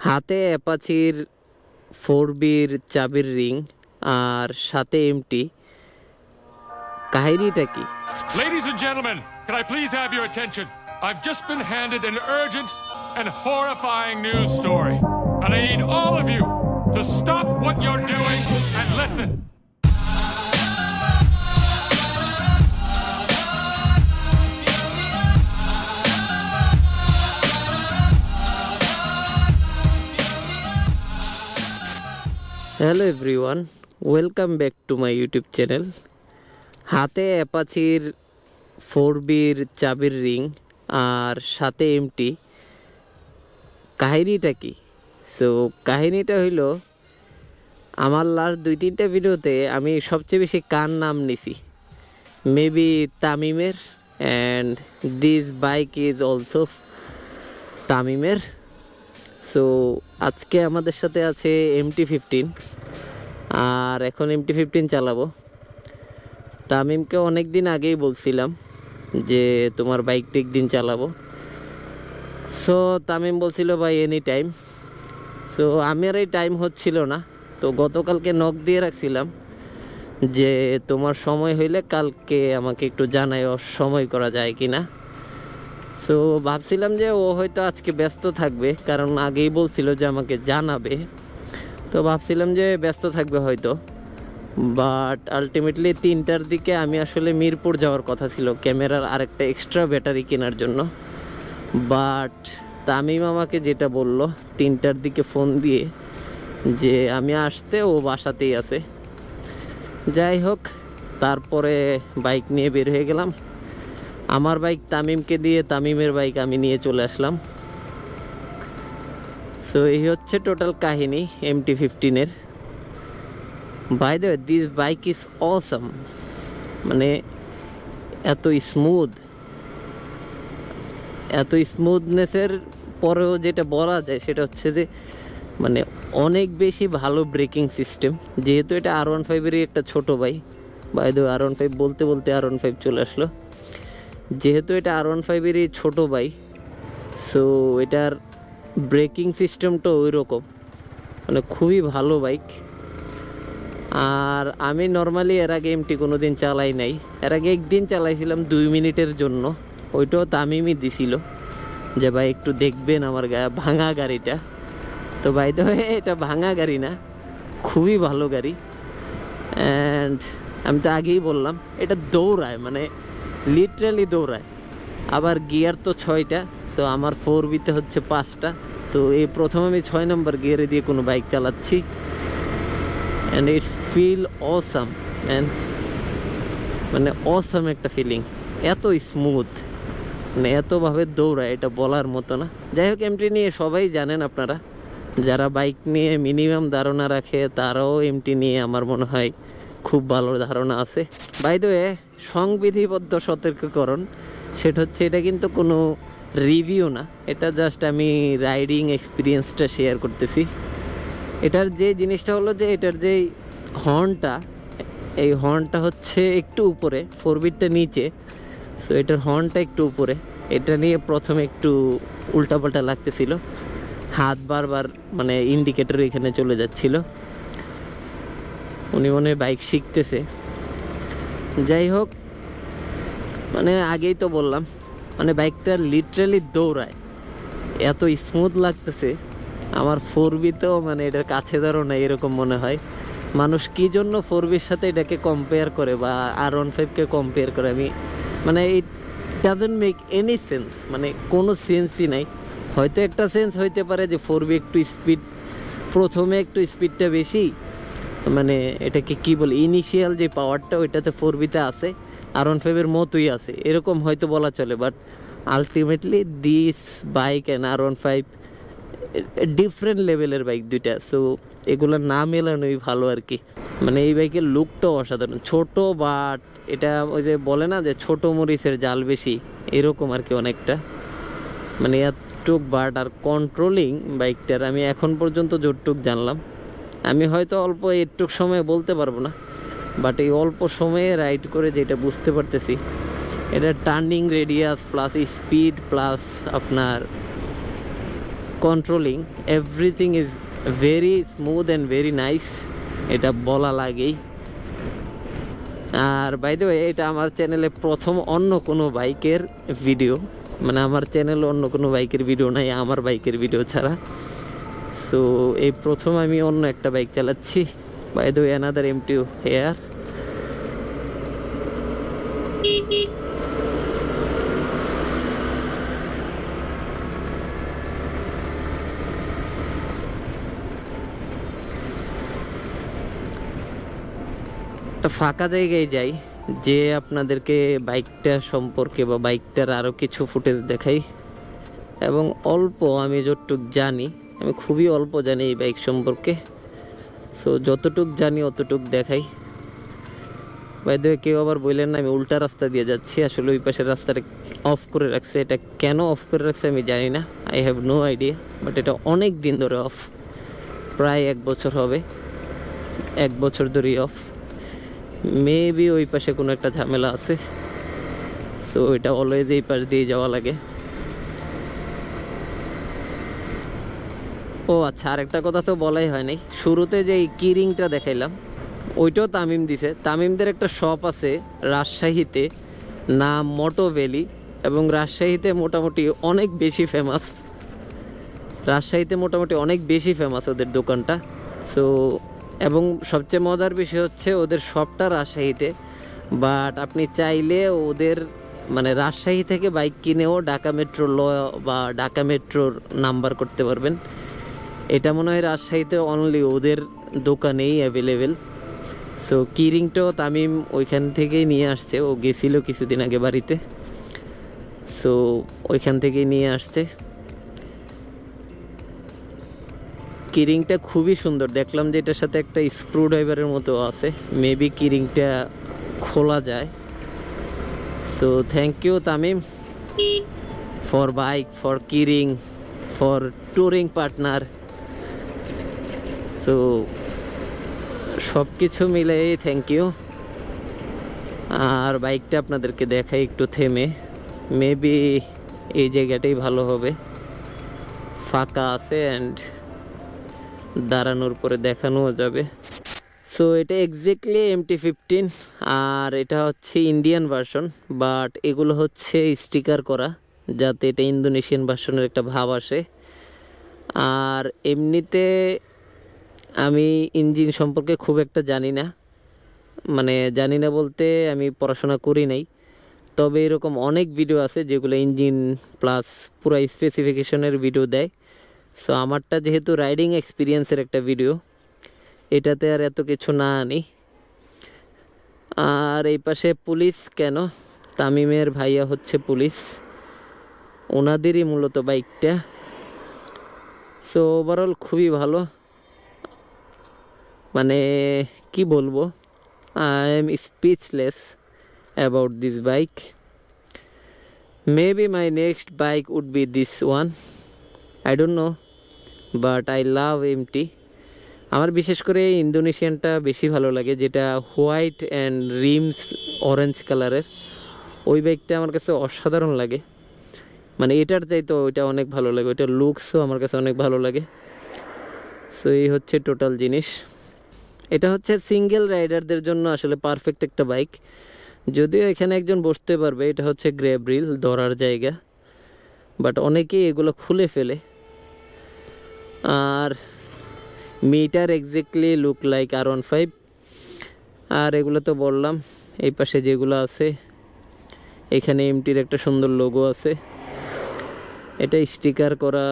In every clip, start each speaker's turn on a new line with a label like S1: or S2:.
S1: হাতে অ্যাপাচির ফোর বির চাবির রিং আর সাথে এমটি কাহিনীটা কি
S2: Ladies and gentlemen, can I please have your attention? I've just been handed an urgent and horrifying news story. And I need all of you to stop what you're doing and listen.
S1: Hello everyone welcome back to my YouTube channel হাতে অ্যাপাচির four বির চাবির ring আর সাথে MT কাহিনীটা কি? So কাহিনীটা হইল, আমার লাস্ট দুই তিনটা ভিডিওতে আমি সবচেয়ে বেশি কার নাম নিছি? মেবি তামিমের and this bike is also তামিমের সো আজকে আমাদের সাথে আছে এমটি ফিফটিন আর এখন এমটি ফিফটিন চালাবো। তামিমকে অনেক দিন আগেই বলছিলাম যে তোমার বাইকটা একদিন চালাবো। সো তামিম বলছিল, ভাই এনি টাইম সো আমার এই টাইম হচ্ছিল না। তো গতকালকে নখ দিয়ে রাখছিলাম যে তোমার সময় হইলে কালকে আমাকে একটু জানাই সময় করা যায় কি না সো ভাবছিলাম যে ও হয়তো আজকে ব্যস্ত থাকবে, কারণ আগেই বলছিল যে আমাকে জানাবে। তো ভাবছিলাম যে ব্যস্ত থাকবে হয়তো। বাট আলটিমেটলি তিনটার দিকে আমি আসলে মিরপুর যাওয়ার কথা ছিল, ক্যামেরার আরেকটা এক্সট্রা ব্যাটারি কেনার জন্য। বাট তামিম আমাকে যেটা বলল, তিনটার দিকে ফোন দিয়ে যে আমি আসতে, ও বাসাতেই আছে। যাই হোক, তারপরে বাইক নিয়ে বের হয়ে গেলাম। আমার বাইক তামিমকে দিয়ে তামিমের বাইক আমি নিয়ে চলে আসলাম। সো এই হচ্ছে টোটাল কাহিনী MT ফিফটিনের by the this bike is awesome মানে এত স্মুথ এত স্মুথনেসের পরেও যেটা বলা যায়, সেটা হচ্ছে যে মানে অনেক বেশি ভালো ব্রেকিং সিস্টেম যেহেতু এটা আর ওয়ান ফাইভেরই একটা ছোটো by by the R one five বলতে বলতে আর ওয়ান ফাইভ চলে আসলো। যেহেতু এটা আর ওয়ান ফাইভেরই ছোটো বাইক সো এটার ব্রেকিং সিস্টেমটা ওই রকম মানে খুবই ভালো বাইক আর আমি নর্মালি এর আগে এমটি কোনো দিন চালাই নাই। এর আগে একদিন চালাইছিলাম দুই মিনিটের জন্য। ওইটাও তামিমই দিছিল। যে ভাই একটু দেখবেন আমার ভাঙা গাড়িটা। তো ভাই তো এটা ভাঙা গাড়ি না, খুবই ভালো গাড়ি। অ্যান্ড আমি তো আগেই বললাম, এটা দৌড়ায়। মানে লিটারালি দৌড়ায়। আবার গিয়ার তো ছয়টা, তো আমার ফোর বিতে হচ্ছে পাঁচটা। তো এই প্রথম আমি ছয় নম্বর গিয়ারে দিয়ে কোনো বাইক চালাচ্ছি। And it feel awesome and মানে অসাম একটা ফিলিং এত স্মুথ মানে এতভাবে দৌড়ায়, এটা বলার মতো না। যাই হোক এমটি নিয়ে সবাই জানেন আপনারা। যারা বাইক নিয়ে মিনিমাম ধারণা রাখে, তারাও এমটি নিয়ে আমার মনে হয় খুব ভালো ধারণা আছে। বাইদ সংবিধিবদ্ধ সতর্ককরণ, সেটা হচ্ছে, এটা কিন্তু কোনো রিভিউ না। এটা জাস্ট আমি রাইডিং এক্সপিরিয়েন্সটা শেয়ার করতেছি। এটার যে জিনিসটা হলো যে, এটার যে হর্নটা এই হর্নটা হচ্ছে একটু উপরে ফোর বিটটা নিচে। সো এটার হর্নটা একটু উপরে। এটা নিয়ে প্রথমে একটু উল্টাপাল্টা লাগতেছিল। হাত বারবার মানে ইন্ডিকেটর এখানে চলে যাচ্ছিল। উনি মনে বাইক শিখতেছে। যাই হোক মানে আগেই তো বললাম মানে বাইকটা লিটারালি দৌড়ায়। এত স্মুথ লাগতেছে। আমার ফোর বিতেও মানে এটার কাছে ধরো না এরকম মনে হয়। মানুষ কি জন্য ফোর বির সাথে এটাকে কম্পেয়ার করে বা আর ওয়ান ফাইভকে কম্পেয়ার করে? আমি মানে it doesn't make any sense মানে কোনো সেন্সই নাই। হয়তো একটা সেন্স হইতে পারে যে ফোর বি একটু স্পিড প্রথমে একটু স্পিডটা বেশি মানে এটাকে কি বলে ইনিশিয়াল যে পাওয়ারটা ওইটাতে ফোর বিতে আছে আর ওয়ান ফাইভের মতোই আছে। এরকম হয়তো বলা চলে but ultimately this bike and R one five different লেভেলের বাইক দুইটা। সো এগুলো না মেলানোই ভালো আর কি। মানে এই বাইকের লুকটাও অসাধারণ। ছোট বাট এটা ওই যে বলে না যে ছোট মরিচের জাল বেশি, এরকম আর কি অনেকটা। মানে এতটুক বাট আর কন্ট্রোলিং বাইকটার আমি এখন পর্যন্ত যতটুক জানলাম আমি হয়তো অল্প একটুক সময় বলতে পারব না বাট এই অল্প সময়ে রাইড করে যেটা বুঝতে পারতেছি, এটা turning radius plus speed plus আপনার controlling everything is very smooth and very nice এটা বলা লাগেই। আর বাই দ্য এটা আমার চ্যানেলে প্রথম অন্য কোনো বাইকের ভিডিও মানে আমার চ্যানেলে অন্য কোনো বাইকের ভিডিও নাই, আমার বাইকের ভিডিও ছাড়া। সো এই প্রথম আমি অন্য একটা বাইক চালাচ্ছি। By the another M T here একটা ফাঁকা জায়গায় যাই, যে আপনাদেরকে বাইকটা সম্পর্কে বা বাইকটার আরও কিছু ফুটেজ দেখাই। এবং অল্প আমি যতটুক জানি আমি খুবই অল্প জানি এই বাইক সম্পর্কে। সো যতটুক জানি অতটুক দেখাই। বাইদ কেউ আবার বললেন না, আমি উল্টা রাস্তা দিয়ে যাচ্ছি। আসলে ওই পাশের রাস্তাটা অফ করে রাখছে। এটা কেন অফ করে রাখছে আমি জানি না। I have no idea but এটা অনেক দিন ধরে অফ প্রায় এক বছর হবে। এক বছর ধরেই অফ মেবি ওই পাশে কোনো একটা ঝামেলা আছে। সো এটা অলওয়েজ এই পাশ দিয়ে যাওয়া লাগে। ও আচ্ছা আরেকটা কথা তো বলাই হয় নাই। শুরুতে যে কিরিংটা দেখাইলাম, ওইটাও তামিম দিছে। তামিমদের একটা শপ আছে রাজশাহীতে, নাম মোটো ভ্যালি, এবং রাজশাহীতে মোটামুটি অনেক বেশি ফেমাস রাজশাহীতে মোটামুটি অনেক বেশি ফেমাস ওদের দোকানটা। সো এবং সবচেয়ে মজার বিষয় হচ্ছে ওদের শপটা রাজশাহীতে। বাট আপনি চাইলে ওদের মানে রাজশাহী থেকে বাইক কিনেও ঢাকা মেট্রো ল বা ঢাকা মেট্রোর নাম্বার করতে পারবেন। এটা মনে হয় রাজশাহীতে অনলি ওদের দোকানেই অ্যাভেলেবেল সো কিরিংটাও তামিম ওইখান থেকেই নিয়ে আসছে। ও গেছিল কিছুদিন আগে বাড়িতে। সো ওইখান থেকেই নিয়ে আসছে। কিরিংটা খুবই সুন্দর। দেখলাম যে এটার সাথে একটা স্ক্রু ড্রাইভারের মতো আছে। মেবি কিরিংটা খোলা যায়। So thank you Tamim for bike for কিরিং for touring partner so সব কিছু মিলেই থ্যাংক ইউ আর বাইকটা আপনাদেরকে দেখাই একটু থেমে। মেবি এই জায়গাটাই ভালো হবে। ফাঁকা আছে অ্যান্ড দাঁড়ানোর পরে দেখানোও যাবে। সো এটা এক্স্যাক্টলি এমটি ফিফটিন আর এটা হচ্ছে ইন্ডিয়ান ভার্সন বাট এগুলো হচ্ছে স্টিকার করা, যাতে এটা ইন্দোনেশিয়ান ভার্সনের একটা ভাব আসে। আর এমনিতে আমি ইঞ্জিন সম্পর্কে খুব একটা জানি না। মানে জানি না বলতে আমি পড়াশোনা করি নাই। তবে এরকম অনেক ভিডিও আছে যেগুলো ইঞ্জিন প্লাস পুরো স্পেসিফিকেশনের ভিডিও দেয়। সো আমারটা যেহেতু রাইডিং এক্সপিরিয়েন্সের একটা ভিডিও এটাতে আর এত কিছু না আনি। আর এই পাশে পুলিশ কেন? তামিমের ভাইয়া হচ্ছে পুলিশ ওনাদেরই মূলত বাইকটা সো ওভারঅল খুবই ভালো। মানে কি বলব? I am speechless about this bike maybe my next bike would be this one I don't know but I love MT আমার বিশেষ করে ইন্দোনেশিয়ানটা বেশি ভালো লাগে, যেটা হোয়াইট অ্যান্ড রিমস অরেঞ্জ কালারের। ওই বাইকটা আমার কাছে অসাধারণ লাগে। মানে এটার চাইতো ওইটা অনেক ভালো লাগে, ওইটার লুকসও আমার কাছে অনেক ভালো লাগে। সো এই হচ্ছে টোটাল জিনিস। এটা হচ্ছে সিঙ্গেল রাইডারদের জন্য আসলে পারফেক্ট একটা বাইক যদিও এখানে একজন বসতে পারবে, এটা হচ্ছে গ্রেব্রিল ধরার জায়গা। বাট অনেকেই এগুলো খুলে ফেলে। আর meter exactly look like R one five আর এগুলো তো বললাম, এই পাশে যেগুলো আছে, এখানে এমটির একটা সুন্দর লোগো আছে। এটা স্টিকার করা,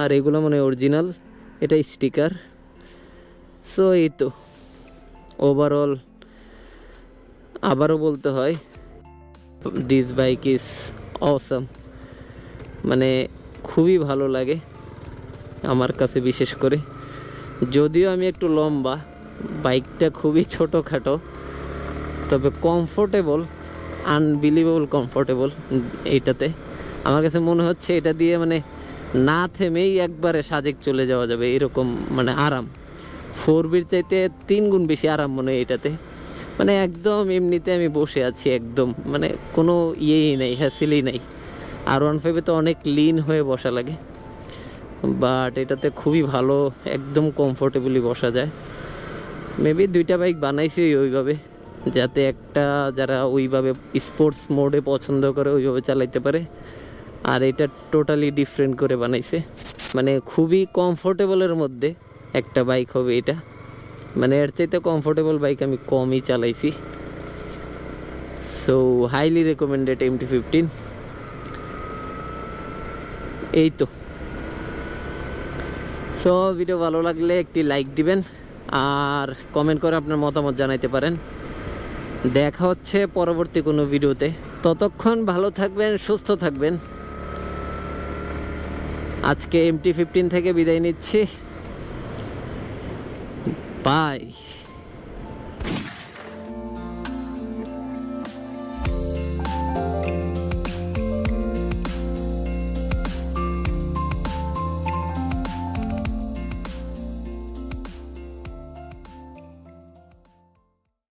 S1: আর এগুলো মানে অরিজিনাল এটা স্টিকার সো এই তো। ওভারঅল আবারও বলতে হয় দিস বাইক ইজ অসম মানে খুবই ভালো লাগে আমার কাছে বিশেষ করে। যদিও আমি একটু লম্বা বাইকটা খুবই ছোটোখাটো, তবে কমফোর্টেবল আনবিলিভেবল কমফোর্টেবল এইটাতে। আমার কাছে মনে হচ্ছে এটা দিয়ে মানে না থেমেই একবারে সাজেক চলে যাওয়া যাবে, এরকম মানে আরাম। ফোর বির চাইতে তিন গুণ বেশি আরাম মনে হয় এটাতে। মানে একদম এমনিতে আমি বসে আছি একদম। মানে কোনো ইয়েই নেই হ্যাসিলই নেই। আর ওয়ান ফাইভে তো অনেক লিন হয়ে বসা লাগে। বাট এটাতে খুবই ভালো, একদম কমফোর্টেবলি বসা যায়। মেবি দুইটা বাইক বানাইছি ওইভাবে। যাতে একটা যারা ওইভাবে স্পোর্টস মোডে পছন্দ করে ওইভাবে চালাইতে পারে। আর এটা টোটালি ডিফারেন্ট করে বানাইছে। মানে খুবই কমফোর্টেবলের মধ্যে। একটা বাইক হবে এটা। মানে এর চাইতে কমফোর্টেবল বাইক আমি কমই চালাইছি। So highly recommended M T fifteen এই তো। সো ভিডিও ভালো লাগলে একটি লাইক দিবেন, আর কমেন্ট করে আপনার মতামত জানাইতে পারেন। দেখা হচ্ছে পরবর্তী কোনো ভিডিওতে ততক্ষণ ভালো থাকবেন, সুস্থ থাকবেন। আজকে এমটি ফিফটিন থেকে বিদায় নিচ্ছি। বাই